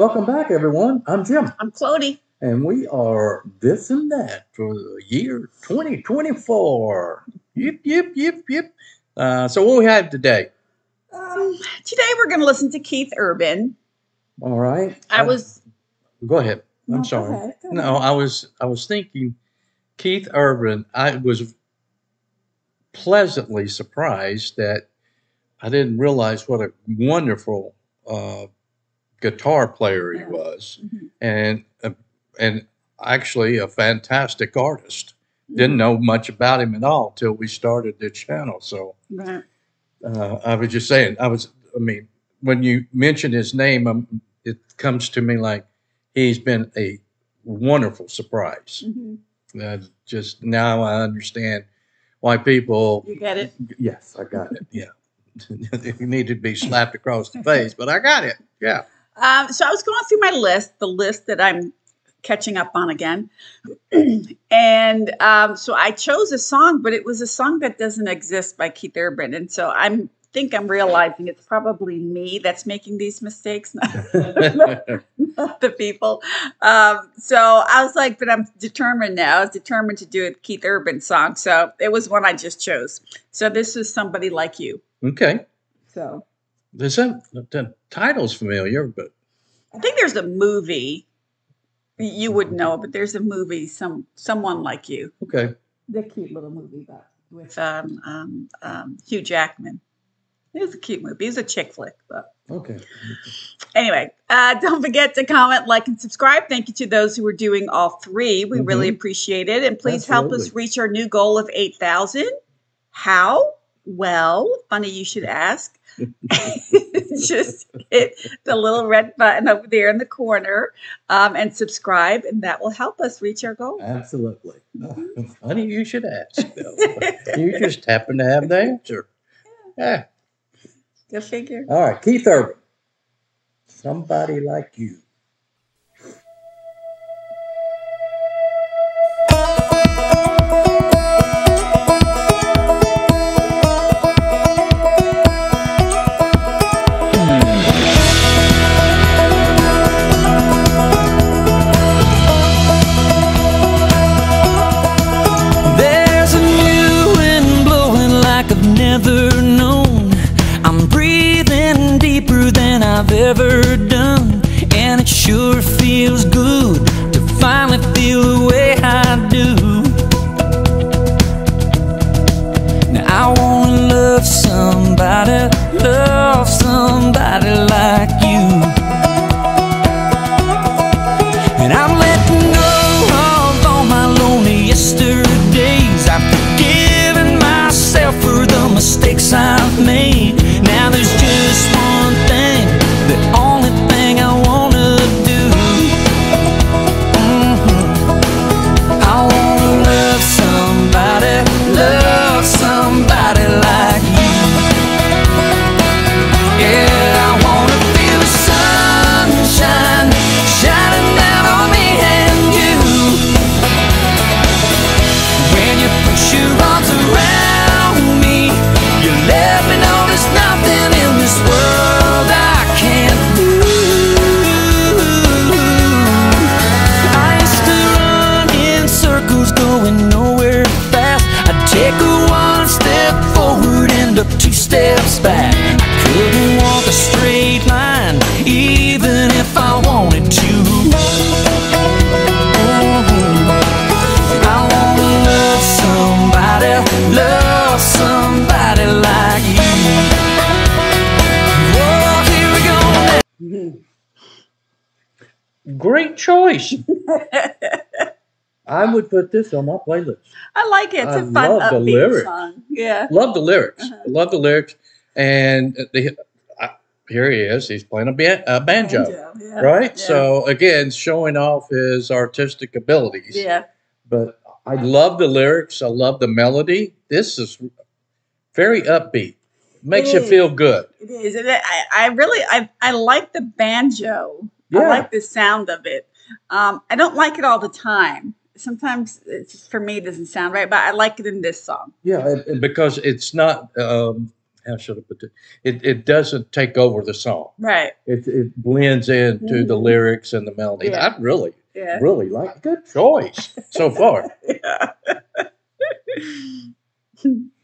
Welcome back, everyone. I'm Jim, I'm Clody. and we are this and that for the year 2024. Yep, yep, yep, yep. Uh, so, what we have today? Um, today we're going to listen to Keith Urban. All right. I was. Go ahead. I'm No, go sorry. ahead, go No, I was. I was thinking, Keith Urban. I was pleasantly surprised that I didn't realize what a wonderful uh, guitar player he was. Mhm. and uh, and actually a fantastic artist. Didn't know much about him at all till we started the channel. So Right. uh, I was just saying, I was, I mean, when you mention his name, um, it comes to me like he's been a wonderful surprise. Mhm. Uh, just now I understand why people. You get it? Yes, I got it. Yeah, you need to be slapped across the face, but I got it. Yeah. Um, so I was going through my list, the list that I'm catching up on again. and um, so I chose a song, but it was a song that doesn't exist by Keith Urban. And so I'm think I'm realizing it's probably me that's making these mistakes, not, not the people. Um, so I was like, but I'm determined now. I was determined to do a Keith Urban song. So it was one I just chose. So this is somebody like you. okay. So This the title's familiar, but I think there's a movie you wouldn't know, but there's a movie, some someone like you, okay. the cute little movie about with um, um, um, Hugh Jackman. It was a cute movie. It was a chick flick, but Okay. anyway, uh, don't forget to comment, like, and subscribe. Thank you to those who are doing all three. We really appreciate it, and please help us reach our new goal of eight thousand. How? Well, funny you should ask. Just hit the little red button over there in the corner um, and subscribe, and that will help us reach our goal. Absolutely. Funny you should ask. Though. you just happen to have the answer. Yeah. Go figure. All right, Keith Urban. Somebody like you. I've ever done. And it sure feels good to finally feel the way I do. Now I wanna love somebody, love somebody like somebody like you. Here we go. Great choice. I would put this on my playlist. I like it. It's I a fun, love the lyrics. song. Yeah. Love the lyrics. Uh-huh. Love the lyrics. And the, uh, here he is. He's playing a, ban- a banjo, Banjo, yeah, right? yeah. So again, showing off his artistic abilities. yeah. But I love the lyrics. I love the melody. This is very upbeat. Makes you feel good. It is. And I, I really, I, I like the banjo. Yeah. I like the sound of it. Um, I don't like it all the time. Sometimes it's, for me, it doesn't sound right, but I like it in this song. Yeah, and- and because it's not um, how should I put it? It it doesn't take over the song. Right. It it blends into the Mhm. lyrics and the melody. Yeah. I really Yeah. really like. Good choice so far. yeah.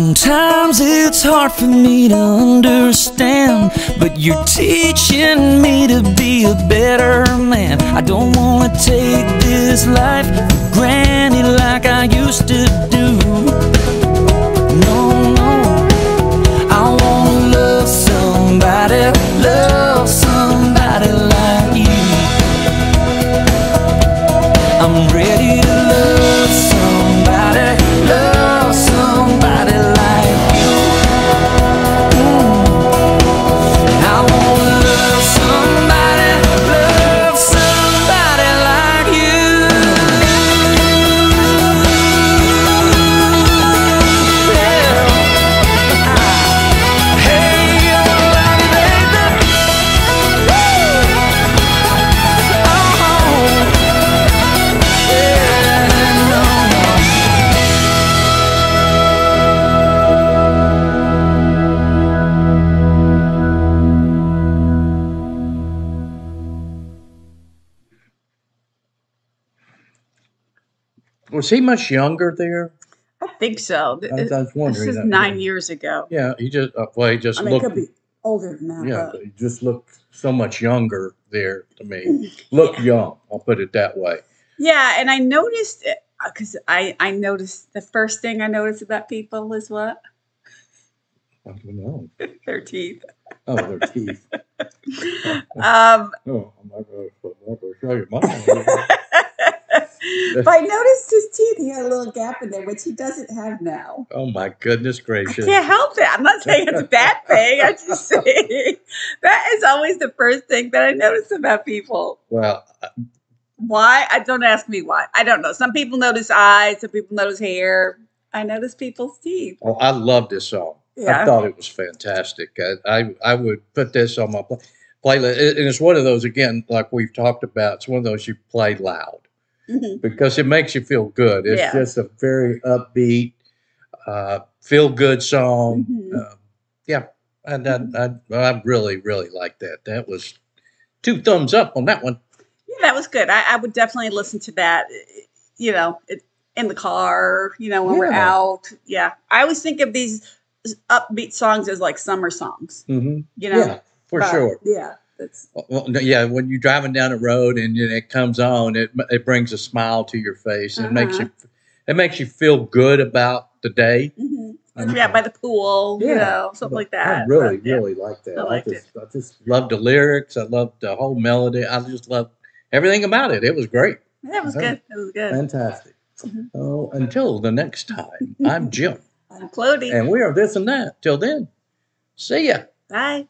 Sometimes it's hard for me to understand, but you're teaching me to be a better man. I don't wanna take this life for granted like I used to do. Was he much younger there? I think so. I, I was This is that. nine years ago. Yeah, he just uh, well, he just I mean, it looked. could be older than that. yeah, but he just looked so much younger there to me. Looked young. I'll put it that way. Yeah, and I noticed because I I noticed the first thing I noticed about people is what I don't know. their teeth. Oh, their teeth. Um, Oh, I'm not going to show you mine. but I noticed his teeth. He had a little gap in there, which he doesn't have now. oh my goodness gracious! I can't help it. I'm not saying it's a bad thing. I'm just say that is always the first thing that I notice about people. Well, uh, Why? I don't ask me why. I don't know. Some people notice eyes. Some people notice hair. I notice people's teeth. oh, I love this song. Yeah. I thought it was fantastic. I, I I would put this on my pl- playlist, and it's one of those again, like we've talked about. It's one of those you play loud Mhm. because it makes you feel good. It's Yeah. just a very upbeat, uh, feel good song. Mhm. Um, yeah, and I, I, I really really like that. That was two thumbs up on that one. Yeah, that was good. I, I would definitely listen to that. You know, it, in the car. You know, when we're out. Yeah, I always think of these upbeat songs as like summer songs. hmm You know, Yeah, for But, sure. Yeah, that's Well, yeah, when you're driving down the road and you it comes on, it it brings a smile to your face. It makes Uh-huh. you it makes you feel good about the day. Mhm. Um, yeah, by the pool. You Yeah, know, something like that. I really, But, yeah. really like that. I I, just, I just loved the lyrics. I loved the whole melody. I just loved everything about it. It was great, That was good. It was good. fantastic. Mhm. Oh, until the next time, I'm Jim, I'm Clody. and we are this and that. Till then, see ya. Bye.